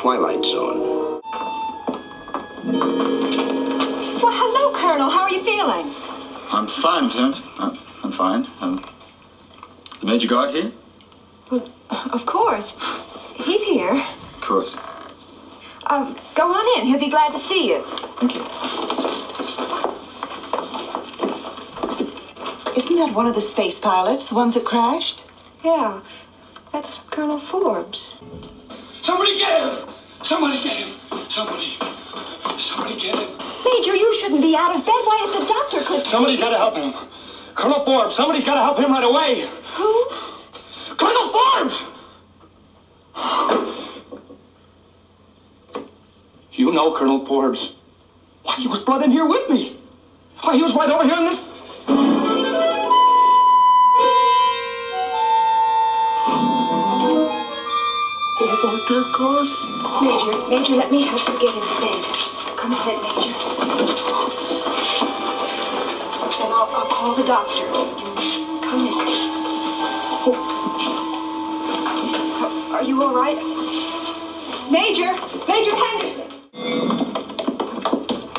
Twilight Zone. Well, hello, Colonel. How are you feeling? I'm fine, Lieutenant. Uh, I'm fine. Um, the Major Gart here? Well, of course. He's here. Of course. Uh, go on in. He'll be glad to see you. Thank you. Isn't that one of the space pilots, the ones that crashed? Yeah, that's Colonel Forbes. Somebody get him! Somebody get him! Somebody. Somebody get him. Major, you shouldn't be out of bed. Why, if the doctor could... Somebody's got to help him. Colonel Forbes, somebody's got to help him right away. Who? Colonel Forbes! You know Colonel Forbes. Why, he was brought in here with me. Why, he was right over here in this... Oh, dear God. Major, Major, let me help you get into bed. Come ahead, Major. Then I'll, I'll call the doctor. Come in. Oh. Are- Are you all right? Major! Major Henderson!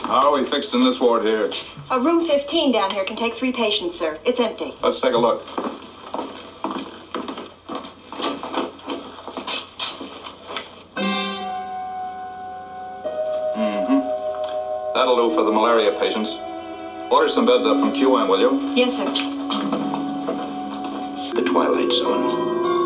How are we fixed in this ward here? A room 15 down here can take three patients, sir. It's empty. Let's take a look. That'll do for the malaria patients. Order some beds up from QM, will you? Yes, sir. The Twilight Zone.